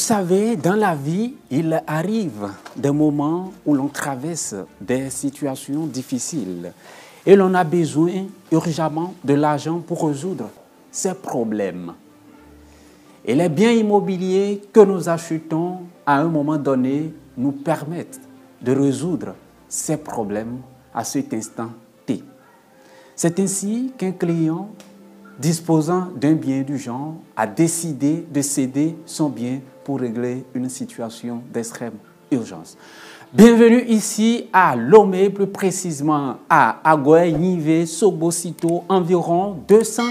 Vous savez, dans la vie, il arrive des moments où l'on traverse des situations difficiles et l'on a besoin urgemment de l'argent pour résoudre ces problèmes. Et les biens immobiliers que nous achetons à un moment donné nous permettent de résoudre ces problèmes à cet instant T. C'est ainsi qu'un client disposant d'un bien du genre a décidé de céder son bien pour régler une situation d'extrême urgence. Bienvenue ici à Lomé, plus précisément à Agoué, Nivé, Sobosito, environ 200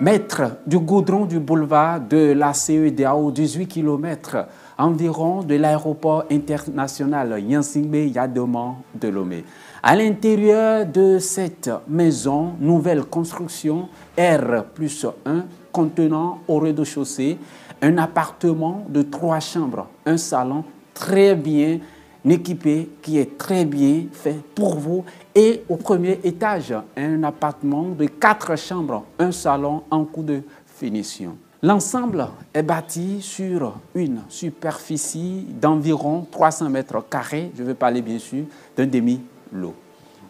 mètres du goudron du boulevard de la CEDAO, 18 km environ de l'aéroport international Yansingbe Yadoman de Lomé. À l'intérieur de cette maison, nouvelle construction R plus 1, contenant au rez-de-chaussée un appartement de trois chambres, un salon très bien équipé, qui est très bien fait pour vous, et au premier étage, un appartement de quatre chambres, un salon en coup de finition. L'ensemble est bâti sur une superficie d'environ 300 mètres carrés, je vais parler bien sûr d'un demi-lot.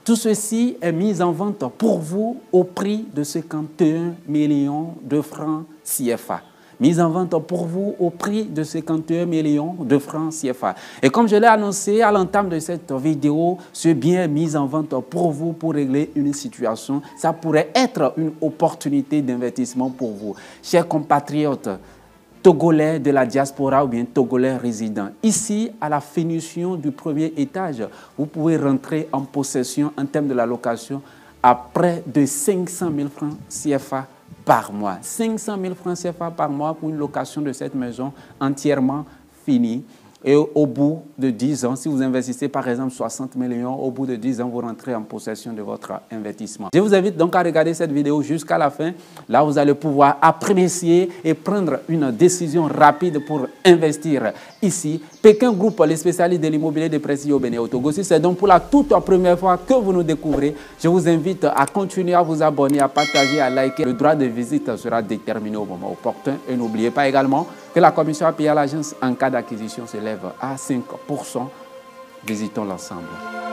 Tout ceci est mis en vente pour vous au prix de 51 millions de francs CFA. Mise en vente pour vous au prix de 51 millions de francs CFA. Et comme je l'ai annoncé à l'entame de cette vidéo, ce bien est mis en vente pour vous pour régler une situation. Ça pourrait être une opportunité d'investissement pour vous. Chers compatriotes, Togolais de la diaspora ou bien Togolais résidents. Ici, à la finition du premier étage, vous pouvez rentrer en possession en termes de la location à près de 500 000 francs CFA par mois. 500 000 francs CFA par mois pour une location de cette maison entièrement finie. Et au bout de 10 ans, si vous investissez par exemple 60 millions, au bout de 10 ans, vous rentrez en possession de votre investissement. Je vous invite donc à regarder cette vidéo jusqu'à la fin. Là, vous allez pouvoir apprécier et prendre une décision rapide pour investir ici. Pékin Group, les spécialistes de l'immobilier de Précis au Bénin au Togo. Si c'est donc pour la toute première fois que vous nous découvrez, je vous invite à continuer à vous abonner, à partager, à liker. Le droit de visite sera déterminé au moment opportun. Et n'oubliez pas également que la commission à payer à l'agence en cas d'acquisition s'élève à 5%. Visitons l'ensemble.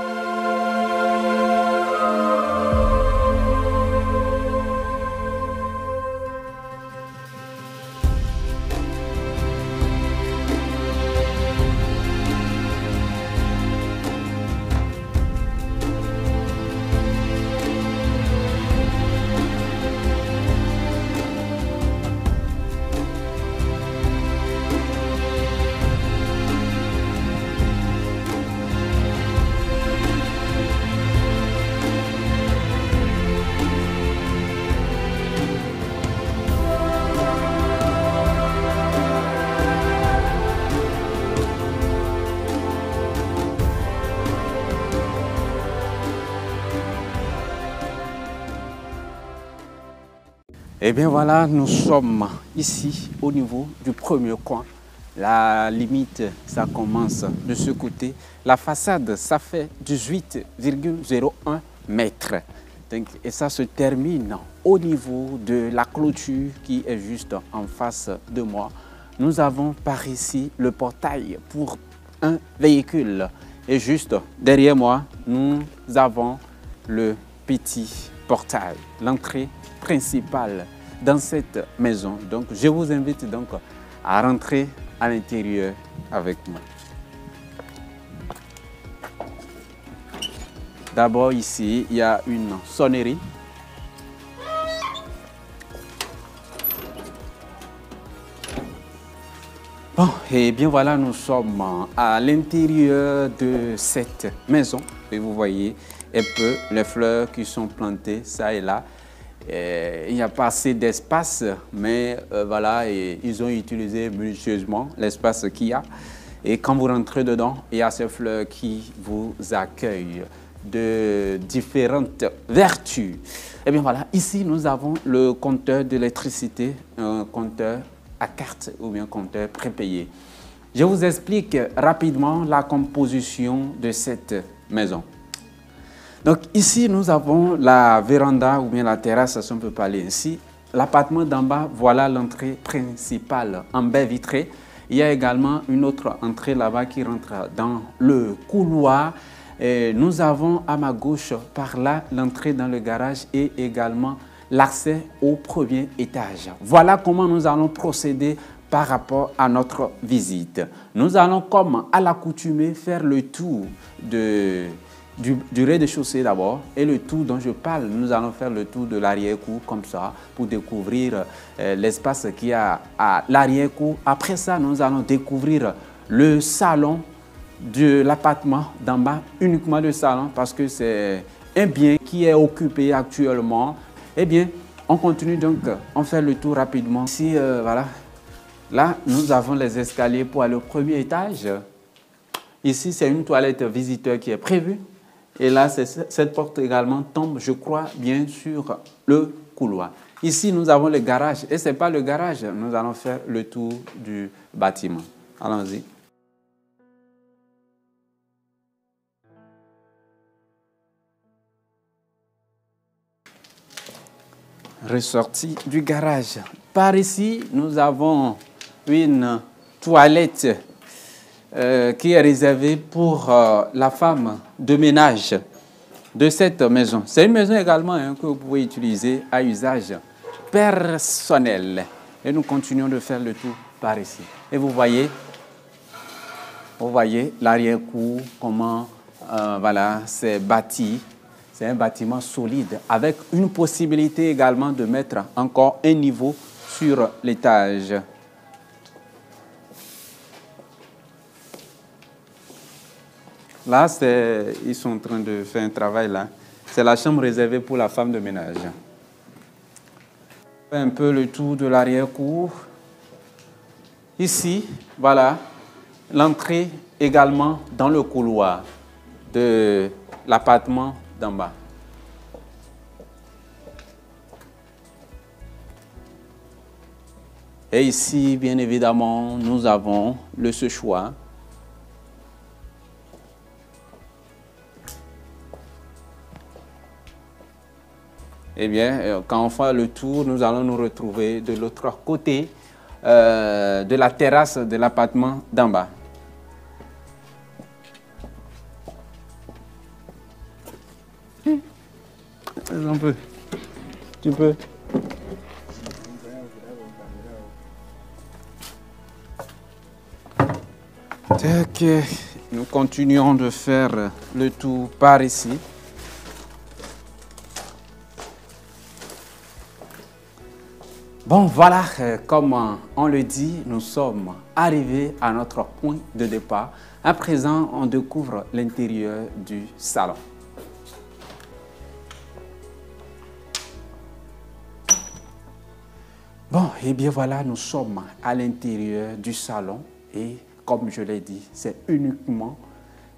Eh bien voilà, nous sommes ici au niveau du premier coin. La limite, ça commence de ce côté. La façade, ça fait 18,01 mètres. et ça se termine au niveau de la clôture qui est juste en face de moi. Nous avons par ici le portail pour un véhicule. Et juste derrière moi, nous avons le petit portail, l'entrée principale dans cette maison. Donc, je vous invite donc à rentrer à l'intérieur avec moi. D'abord ici, il y a une sonnerie. Bon, et bien voilà, nous sommes à l'intérieur de cette maison. Et vous voyez un peu les fleurs qui sont plantées, ça et là. Il n'y a pas assez d'espace, mais euh, voilà, ils ont utilisé minutieusement l'espace qu'il y a. Et quand vous rentrez dedans, il y a ces fleurs qui vous accueillent de différentes vertus. Et bien voilà, ici nous avons le compteur d'électricité, un compteur à carte ou bien compteur prépayé. Je vous explique rapidement la composition de cette maison. Donc ici, nous avons la véranda ou bien la terrasse, si on peut parler ainsi. L'appartement d'en bas, voilà l'entrée principale en baie vitrée. Il y a également une autre entrée là-bas qui rentre dans le couloir. Nous avons à ma gauche par là l'entrée dans le garage et également l'accès au premier étage. Voilà comment nous allons procéder par rapport à notre visite. Nous allons, comme à l'accoutumée, faire le tour de, du, rez-de-chaussée d'abord et le tour dont je parle. Nous allons faire le tour de l'arrière-cour comme ça pour découvrir euh, l'espace qui a à l'arrière-cour. Après ça, nous allons découvrir le salon de l'appartement d'en bas, uniquement le salon parce que c'est un bien qui est occupé actuellement. Eh bien, on continue donc, on fait le tour rapidement. Ici, euh, voilà, Là, nous avons les escaliers pour aller au premier étage. Ici, c'est une toilette visiteur qui est prévue. Et là, cette porte également tombe, je crois, bien sur le couloir. Ici, nous avons le garage. Et ce n'est pas le garage. Nous allons faire le tour du bâtiment. Allons-y. Ressorti du garage. Par ici, nous avons une toilette euh, qui est réservée pour euh, la femme de ménage de cette maison. C'est une maison également hein, que vous pouvez utiliser à usage personnel. Et nous continuons de faire le tour par ici. Et vous voyez, vous voyez l'arrière-cour, comment euh, voilà, c'est bâti. C'est un bâtiment solide avec une possibilité également de mettre encore un niveau sur l'étage. Là, ils sont en train de faire un travail là. C'est la chambre réservée pour la femme de ménage. Un peu le tour de l'arrière-cour. Ici, voilà, l'entrée également dans le couloir de l'appartement d'en bas. Et ici, bien évidemment, nous avons le choix. Eh bien, euh, quand on fait le tour, nous allons nous retrouver de l'autre côté euh, de la terrasse de l'appartement d'en bas. Un peu. Tu peux. Ok, nous continuons de faire le tour par ici. Bon, voilà, euh, comme on le dit, nous sommes arrivés à notre point de départ. À présent, on découvre l'intérieur du salon. Bon, et eh bien voilà, nous sommes à l'intérieur du salon et comme je l'ai dit, c'est uniquement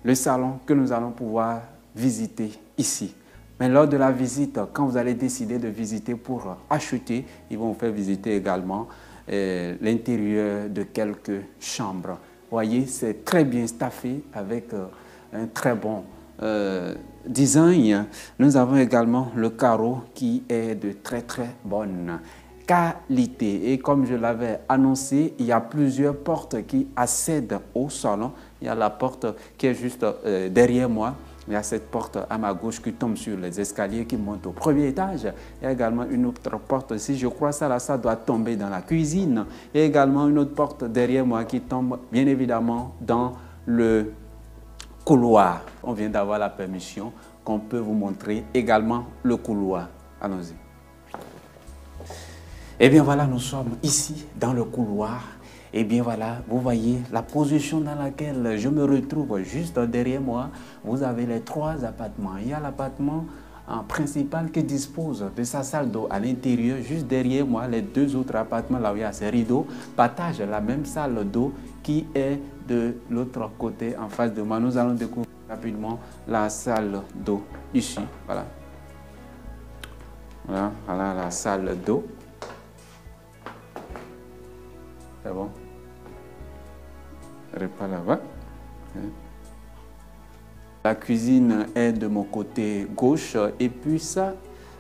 le salon que nous allons pouvoir visiter ici. Mais lors de la visite, quand vous allez décider de visiter pour acheter, ils vont vous faire visiter également euh, l'intérieur de quelques chambres. Vous voyez, c'est très bien staffé avec euh, un très bon euh, design. Nous avons également le carreau qui est de très très bonne qualité. Et comme je l'avais annoncé, il y a plusieurs portes qui accèdent au salon. Il y a la porte qui est juste derrière moi il y a cette porte à ma gauche qui tombe sur les escaliers qui montent au premier étage. Il y a également une autre porte Si Je crois ça là, ça doit tomber dans la cuisine. Il y a également une autre porte derrière moi qui tombe bien évidemment dans le couloir. On vient d'avoir la permission qu'on peut vous montrer également le couloir. Allons-y. Eh bien voilà, nous sommes ici dans le couloir et eh bien voilà, vous voyez la position dans laquelle je me retrouve juste derrière moi. Vous avez les trois appartements. Il y a l'appartement euh, principal qui dispose de sa salle d'eau à l'intérieur. Juste derrière moi, les deux autres appartements, là où il y a ces rideaux, partagent la même salle d'eau qui est de l'autre côté en face de moi. Nous allons découvrir rapidement la salle d'eau ici. Voilà. Voilà, voilà la salle d'eau. C'est bon? Repas là-bas. Hein. La cuisine est de mon côté gauche et puis ça,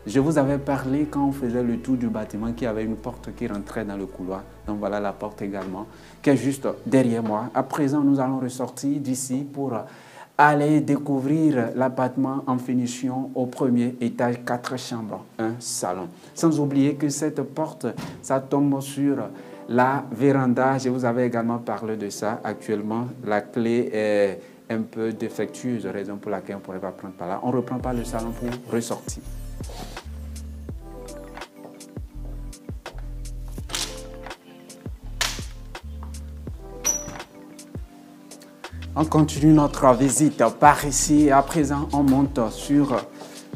Je vous avais parlé quand on faisait le tour du bâtiment qu'il y avait une porte qui rentrait dans le couloir. Donc voilà la porte également qui est juste derrière moi. À présent, nous allons ressortir d'ici pour aller découvrir l'appartement en finition au premier étage, quatre chambres, un salon. Sans oublier que cette porte, ça tombe sur la véranda. Je vous avais également parlé de ça. Actuellement, la clé est un peu défectueuse, raison pour laquelle on ne pourrait pas prendre par là. On ne reprend pas le salon pour ressortir. On continue notre visite par ici. À présent, on monte sur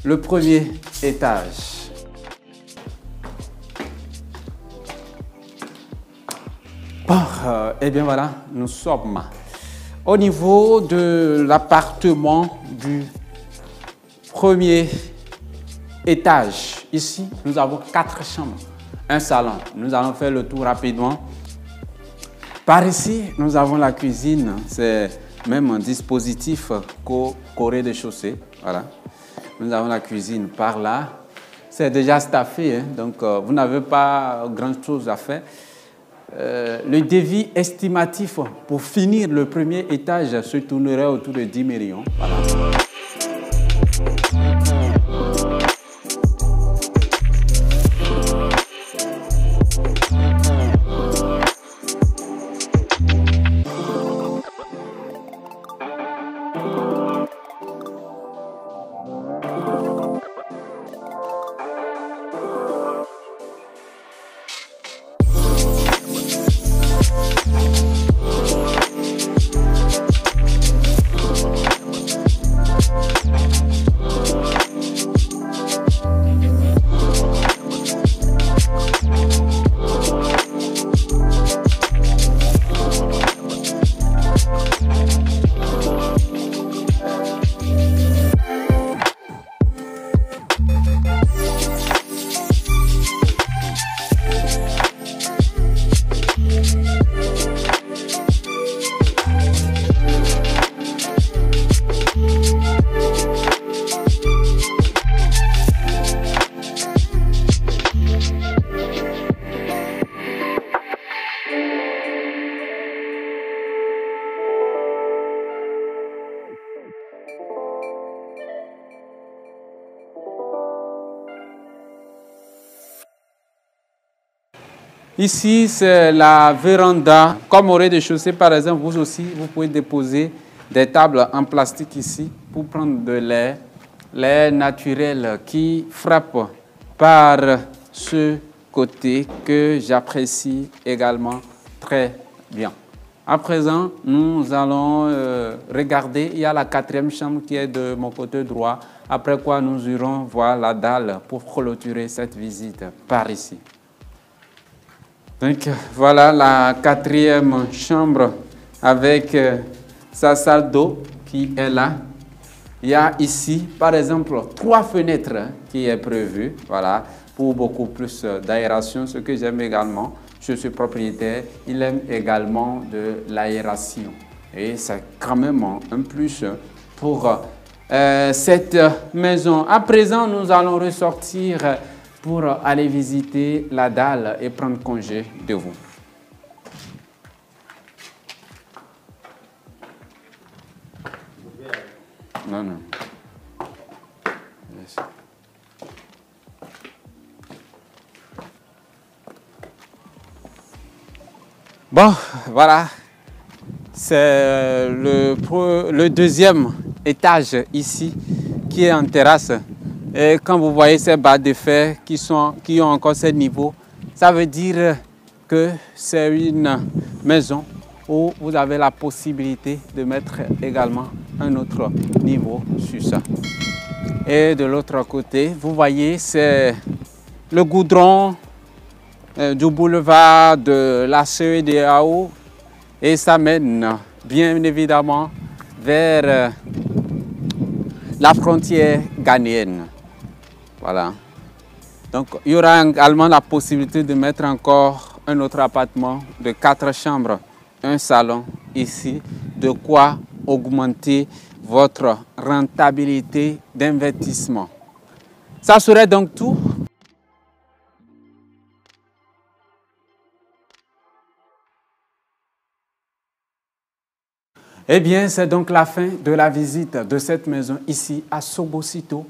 le premier étage. Eh bien voilà, nous sommes au niveau de l'appartement du premier étage. Ici, nous avons quatre chambres, un salon. Nous allons faire le tour rapidement. Par ici, nous avons la cuisine. C'est même un dispositif qu'au de chaussée Voilà. Nous avons la cuisine par là. C'est déjà staffé, hein. donc euh, vous n'avez pas grand-chose à faire. Euh, le devis estimatif pour finir le premier étage se tournerait autour de 10 millions. Ici, c'est la véranda. Comme au rez-de-chaussée, par exemple, vous aussi, vous pouvez déposer des tables en plastique ici pour prendre de l'air, l'air naturel qui frappe par ce côté que j'apprécie également très bien. À présent, nous allons euh, regarder, il y a la quatrième chambre qui est de mon côté droit, après quoi nous irons voir la dalle pour clôturer cette visite par ici. Donc voilà la quatrième chambre avec euh, sa salle d'eau qui est là. Il y a ici, par exemple, trois fenêtres qui est prévues, voilà, pour beaucoup plus d'aération, ce que j'aime également. Je suis propriétaire, il aime également de l'aération. Et c'est quand même un plus pour euh, cette maison. À présent, nous allons ressortir pour aller visiter la dalle et prendre congé de vous. Non, non. Bon, voilà. C'est le, le deuxième étage ici qui est en terrasse et quand vous voyez ces barres de fer qui, sont, qui ont encore ce niveau, ça veut dire que c'est une maison où vous avez la possibilité de mettre également un autre niveau sur ça. Et de l'autre côté, vous voyez, c'est le goudron euh, du boulevard de la CEDAO et ça mène bien évidemment vers euh, la frontière ghanéenne. Voilà. Donc, il y aura également la possibilité de mettre encore un autre appartement de quatre chambres, un salon ici, de quoi augmenter votre rentabilité d'investissement. Ça serait donc tout. Eh bien, c'est donc la fin de la visite de cette maison ici à Sobosito,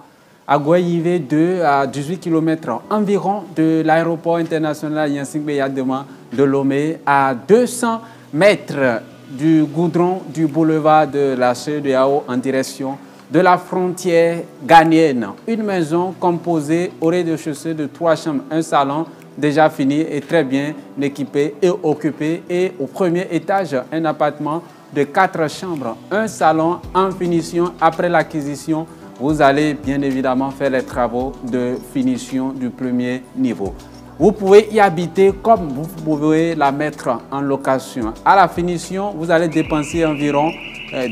à Guayivé 2, à 18 km environ de l'aéroport international Yansingbe Yadema de Lomé, à 200 mètres du goudron du boulevard de la CEDEAO en direction de la frontière ghanéenne. Une maison composée au rez-de-chaussée de trois chambres, un salon déjà fini et très bien équipé et occupé. Et au premier étage, un appartement de quatre chambres, un salon en finition. Après l'acquisition, vous allez bien évidemment faire les travaux de finition du premier niveau. Vous pouvez y habiter comme vous pouvez la mettre en location. À la finition, vous allez dépenser environ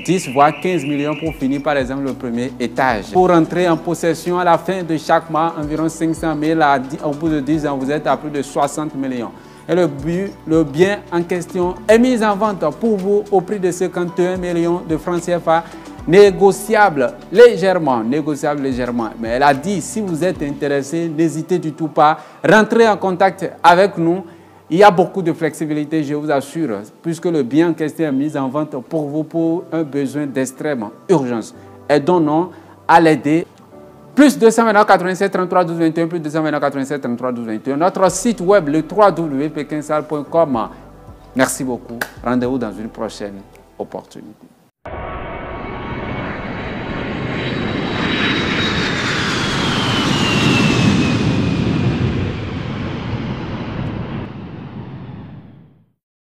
10 euh, voire 15 millions pour finir par exemple le premier étage. Pour entrer en possession à la fin de chaque mois, environ 500 000, au bout de 10 ans, vous êtes à plus de 60 millions. Et le, le bien en question est mis en vente pour vous au prix de 51 millions de francs CFA négociable légèrement, négociable légèrement. Mais elle a dit, si vous êtes intéressé, n'hésitez du tout pas, rentrez en contact avec nous. Il y a beaucoup de flexibilité, je vous assure, puisque le bien en question est mis en vente pour vous pour un besoin d'extrême urgence. Et donnons à l'aider. Plus 229 87 33 12 21, plus 229 87 33 12 21. Notre site web, le www.pekinsal.com. Merci beaucoup. Rendez-vous dans une prochaine opportunité.